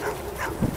Yeah.